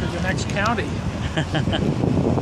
To the next county.